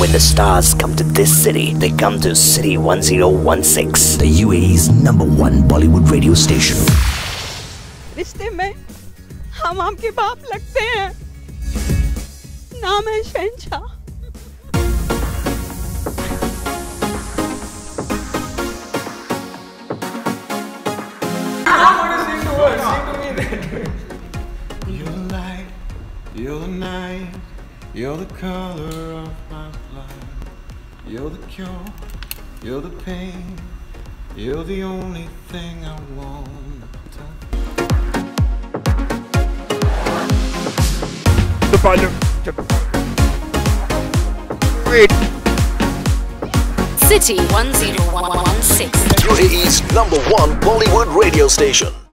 When the stars come to this city, they come to City 1016. The UAE's number one Bollywood radio station. रिश्ते में हम आपके बाप लगते हैं नाम है शहनशाह You're the light, you're the night, you're the color of my blood. You're the cure, you're the pain, you're the only thing I want. The volume. Wait. City 1016. UAE's number one Bollywood radio station.